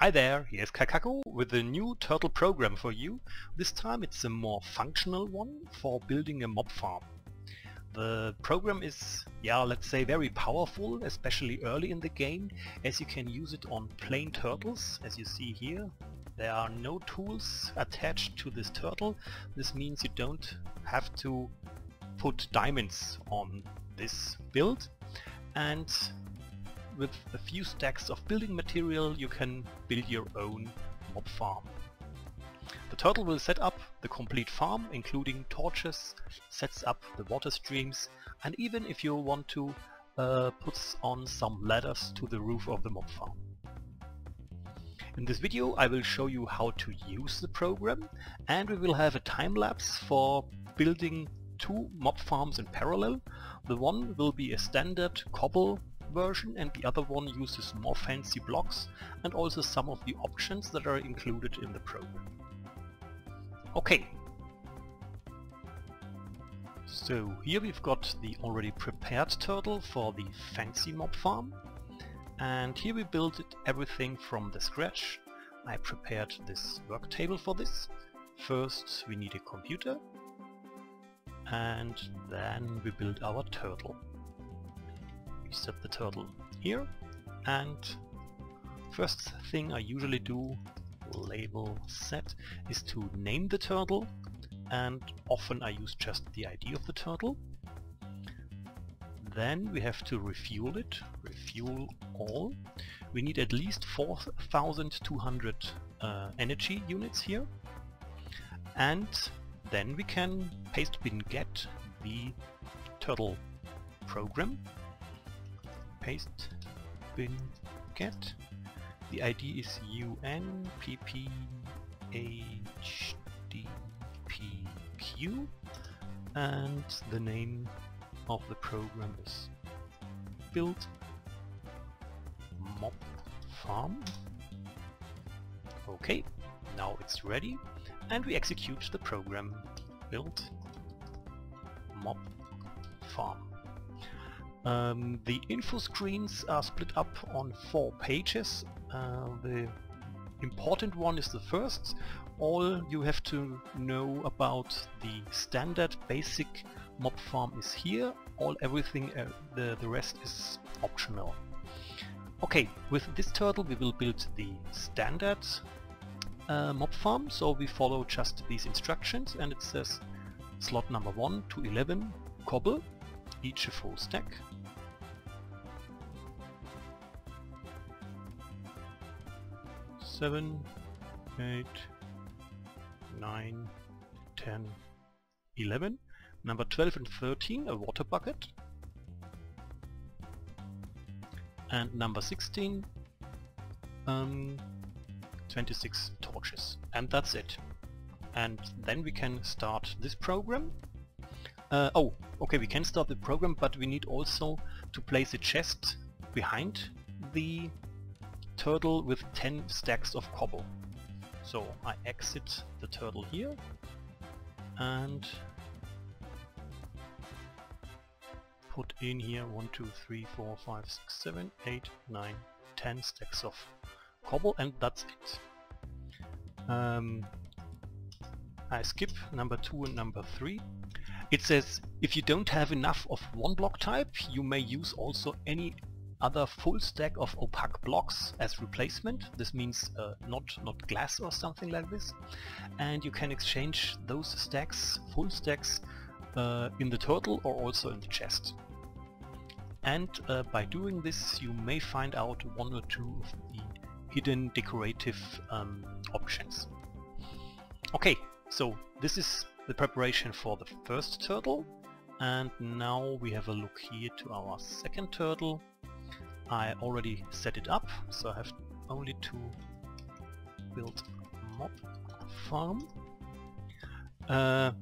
Hi there, here's Kaikaku with a new turtle program for you. This time it's a more functional one for building a mob farm. The program is, yeah, let's say very powerful, especially early in the game, as you can use it on plain turtles, as you see here. There are no tools attached to this turtle. This means you don't have to put diamonds on this build. And with a few stacks of building material you can build your own mob farm. The turtle will set up the complete farm including torches, sets up the water streams and even if you want to uh, puts on some ladders to the roof of the mob farm. In this video I will show you how to use the program and we will have a time lapse for building two mob farms in parallel. The one will be a standard cobble version and the other one uses more fancy blocks and also some of the options that are included in the program. Okay. So here we've got the already prepared turtle for the fancy mob farm and here we built everything from the scratch. I prepared this work table for this. First we need a computer and then we build our turtle we set the turtle here. And first thing I usually do label set is to name the turtle. And often I use just the ID of the turtle. Then we have to refuel it, refuel all. We need at least 4200 uh, energy units here. And then we can pastebin get the turtle program paste bin get. The ID is UNPPHDPQ and the name of the program is build mob farm. Okay, now it's ready and we execute the program build mob farm. Um, the info screens are split up on four pages. Uh, the important one is the first. All you have to know about the standard basic mob farm is here. All everything, uh, the, the rest is optional. Okay, with this turtle we will build the standard uh, mob farm, so we follow just these instructions and it says slot number 1 to 11 cobble, each a full stack. 7, 8, 9, 10, 11. Number 12 and 13, a water bucket. And number 16, um, 26 torches. And that's it. And then we can start this program. Uh, oh, okay, we can start the program, but we need also to place a chest behind the turtle with 10 stacks of cobble. So I exit the turtle here and put in here 1, 2, 3, 4, 5, 6, 7, 8, 9, 10 stacks of cobble and that's it. Um, I skip number 2 and number 3. It says if you don't have enough of one block type you may use also any other full stack of opaque blocks as replacement. This means uh, not, not glass or something like this. And you can exchange those stacks, full stacks, uh, in the turtle or also in the chest. And uh, by doing this you may find out one or two of the hidden decorative um, options. Okay, so this is the preparation for the first turtle and now we have a look here to our second turtle I already set it up, so I have only to build mob farm. Uh,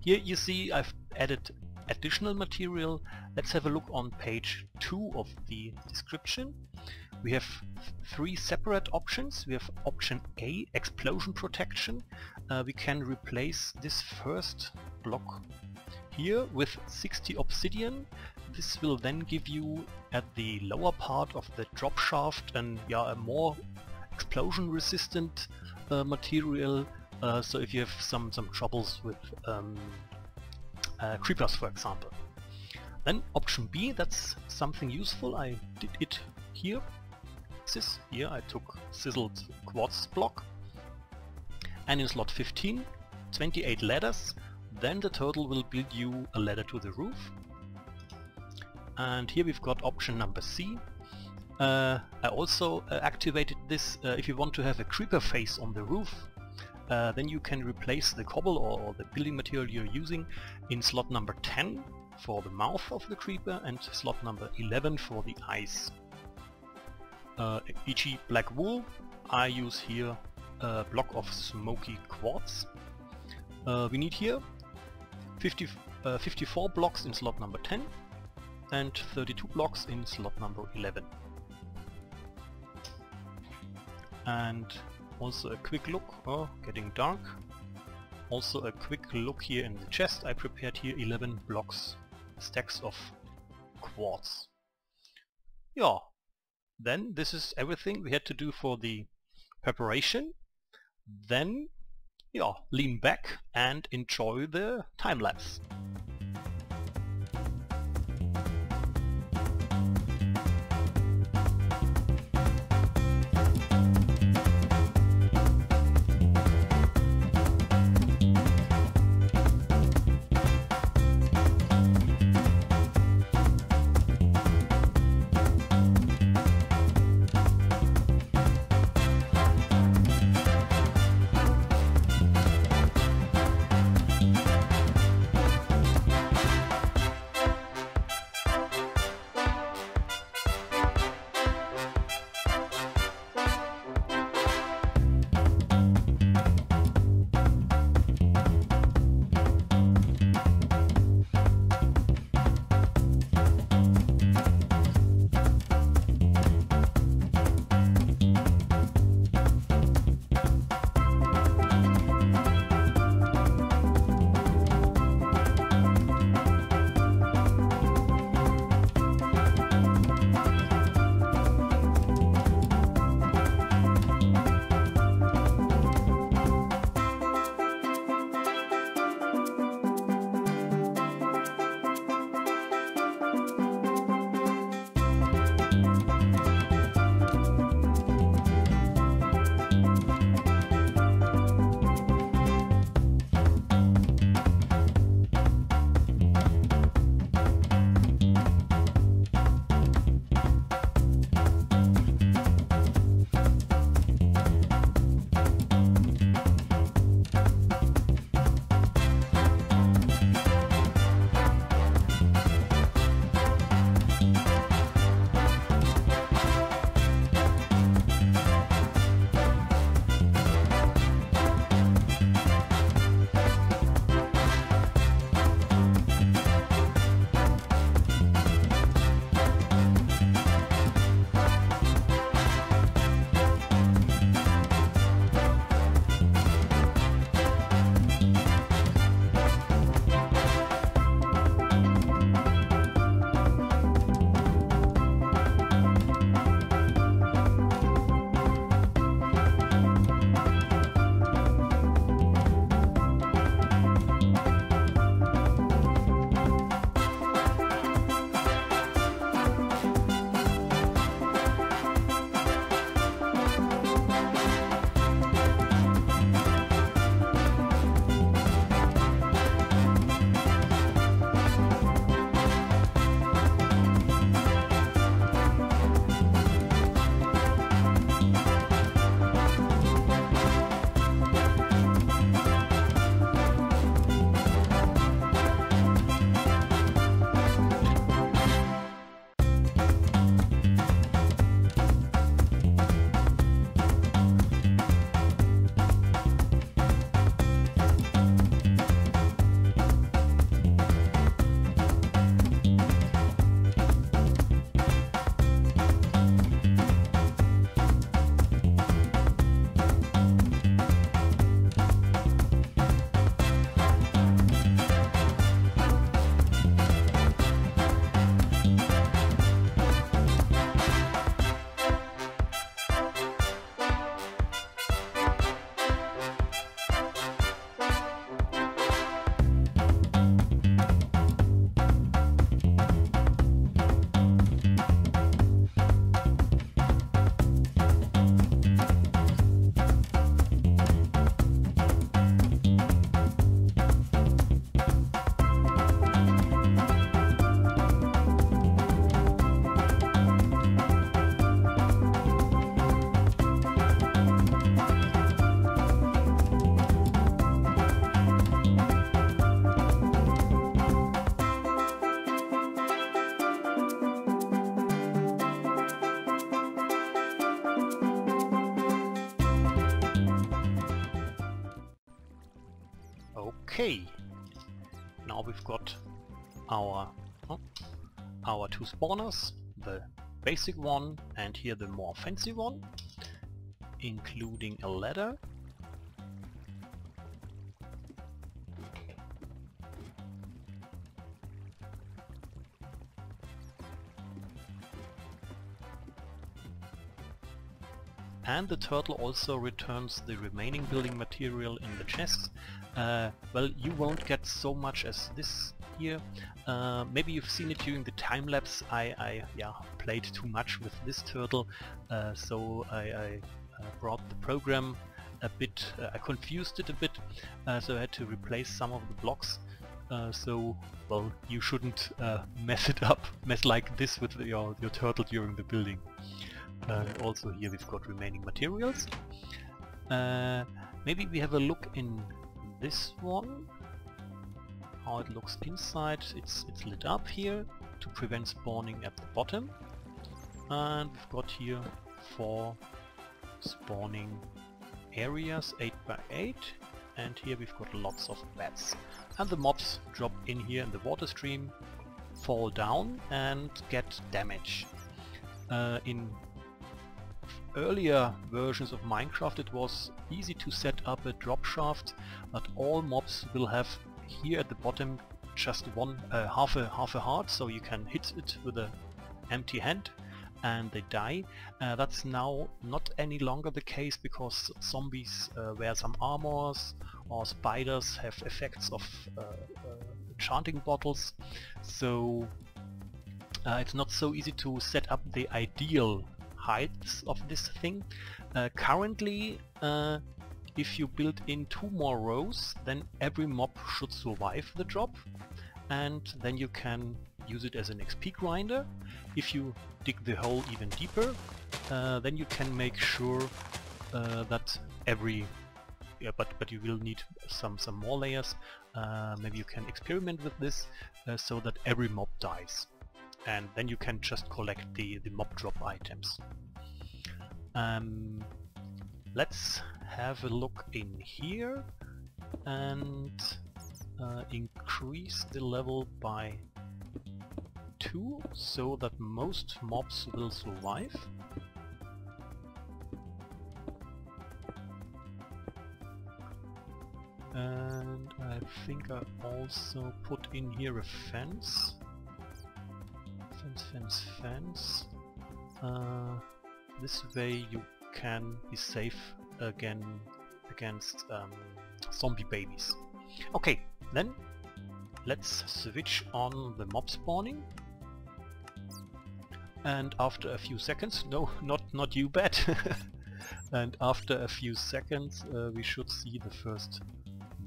here you see I've added additional material. Let's have a look on page 2 of the description. We have three separate options. We have option A, explosion protection. Uh, we can replace this first block here with 60 obsidian this will then give you at the lower part of the drop shaft and yeah, a more explosion resistant uh, material, uh, so if you have some, some troubles with um, uh, creepers for example. Then option B, that's something useful, I did it here. This here I took chiseled quartz block and in slot 15 28 ladders. Then the turtle will build you a ladder to the roof. And here we've got option number C. Uh, I also uh, activated this uh, if you want to have a creeper face on the roof uh, then you can replace the cobble or, the building material you're using in slot number 10 for the mouth of the creeper and slot number 11 for the eyes. Uh, e.g. black wool, I use here a block of smoky quartz. Uh, we need here 50, 54 blocks in slot number 10 and 32 blocks in slot number 11. And also a quick look, oh, getting dark. Also a quick look here in the chest, I prepared here 11 blocks, stacks of quartz. Yeah, then this is everything we had to do for the preparation. Then, yeah, lean back and enjoy the time lapse. Okay, now we've got our oh, our two spawners, the basic one and here the more fancy one, including a ladder. And the turtle also returns the remaining building material in the chests. Uh, well, you won't get so much as this here. Uh, maybe you've seen it during the time lapse. I, I yeah played too much with this turtle, uh, so I, I uh, brought the program a bit. Uh, I confused it a bit, uh, so I had to replace some of the blocks. so well, you shouldn't mess it up, mess like this with your your turtle during the building. also here we've got remaining materials. maybe we have a look in this one how it looks inside. It's, it's lit up here to prevent spawning at the bottom. And we've got here four spawning areas, 8 by 8 and here we've got lots of beds. And the mobs drop in here in the water stream, fall down and get damage. Uh, in earlier versions of Minecraft it was easy to set up a drop shaft, but all mobs will have here at the bottom just one uh, half a half a heart so you can hit it with an empty hand and they die. Uh, that's now not any longer the case because zombies uh, wear some armors or spiders have effects of uh, uh, enchanting bottles so uh, it's not so easy to set up the ideal heights of this thing. currently if you build in two more rows, then every mob should survive the drop and then you can use it as an XP grinder. If you dig the hole even deeper, uh, then you can make sure uh, that every yeah, but but you will need some some more layers. Uh, maybe you can experiment with this uh, so that every mob dies, and then you can just collect the the mob drop items. Um, let's have a look in here and uh, increase the level by 2 so that most mobs will survive. And I think I also put in here a fence. Fence, fence, fence. Uh, this way you can be safe again against um, zombie babies. Okay, then let's switch on the mob spawning. And after a few seconds, no, not not you bet. and after a few seconds uh, we should see the first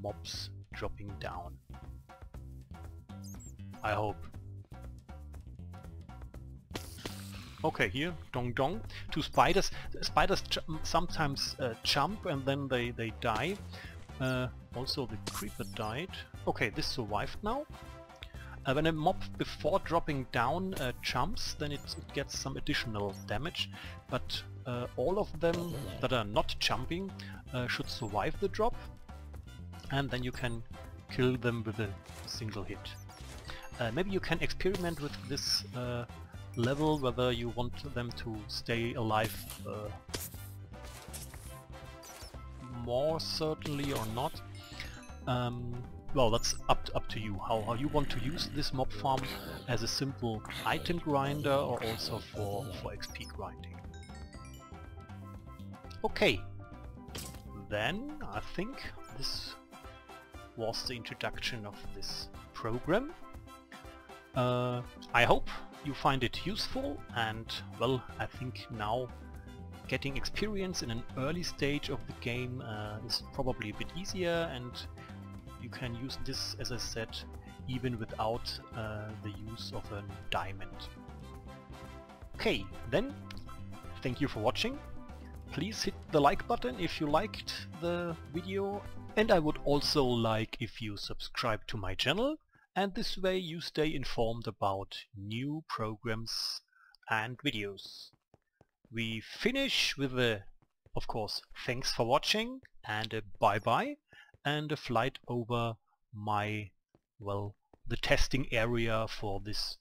mobs dropping down. I hope. Okay, here, dong dong. Two spiders. Spiders sometimes uh, jump and then they, they die. Uh, also the creeper died. Okay, this survived now. Uh, when a mob before dropping down uh, jumps, then it, it, gets some additional damage, but uh, all of them that are not jumping uh, should survive the drop, and then you can kill them with a single hit. Uh, maybe you can experiment with this uh, level, whether you want them to stay alive uh, more certainly or not. Um, well, that's up to, up to you, how, how you want to use this mob farm as a simple item grinder or also for, for XP grinding. Okay, then I think this was the introduction of this program. Uh, I hope you find it useful and well I think now getting experience in an early stage of the game uh, is probably a bit easier and you can use this as I said even without uh, the use of a diamond. Okay, then thank you for watching. Please hit the like button if you liked the video and I would also like if you subscribe to my channel and this way you stay informed about new programs and videos. We finish with a, of course, thanks for watching and a bye bye and a flight over my, well, the testing area for this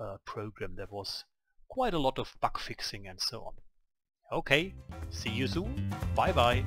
uh, program. There was quite a lot of bug fixing and so on. Okay, see you soon. Bye bye.